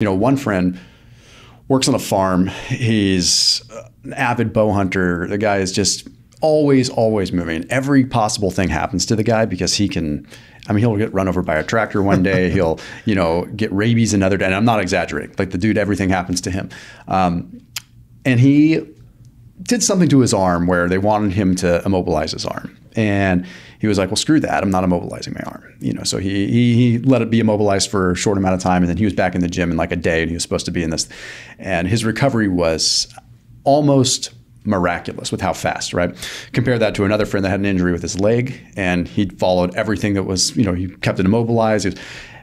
You know, one friend works on a farm. He's an avid bow hunter. The guy is just always, always moving. Every possible thing happens to the guy because he can. I mean, he'll get run over by a tractor one day. he'll, you know, get rabies another day. And I'm not exaggerating. Like the dude, everything happens to him. Um, and he did something to his arm where they wanted him to immobilize his arm. And he was like, well, screw that. I'm not immobilizing my arm. You know, so he, he, he let it be immobilized for a short amount of time. And then he was back in the gym in like a day and he was supposed to be in this. And his recovery was almost miraculous with how fast, right? Compare that to another friend that had an injury with his leg and he followed everything that was, you know, he kept it immobilized. Was,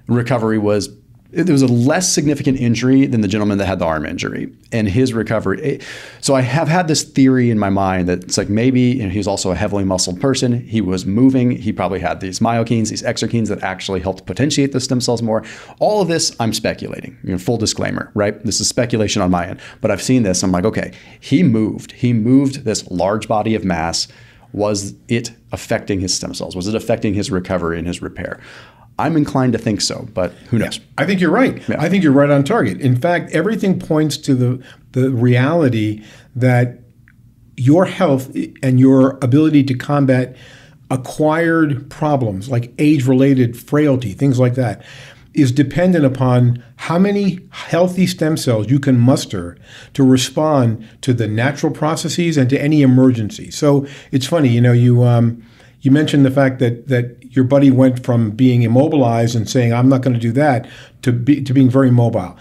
recovery was there was a less significant injury than the gentleman that had the arm injury and his recovery. So I have had this theory in my mind that it's like maybe he was also a heavily muscled person. He was moving. He probably had these myokines, these exerkines that actually helped potentiate the stem cells more. All of this, I'm speculating. You know, full disclaimer, right? This is speculation on my end, but I've seen this. I'm like, okay, he moved. He moved this large body of mass. Was it affecting his stem cells? Was it affecting his recovery and his repair? I'm inclined to think so, but who knows? I think you're right. Yeah. I think you're right on target. In fact, everything points to the the reality that your health and your ability to combat acquired problems like age-related frailty, things like that, is dependent upon how many healthy stem cells you can muster to respond to the natural processes and to any emergency. So it's funny, you know, you um, you mentioned the fact that that your buddy went from being immobilized and saying I'm not going to do that to be, to being very mobile.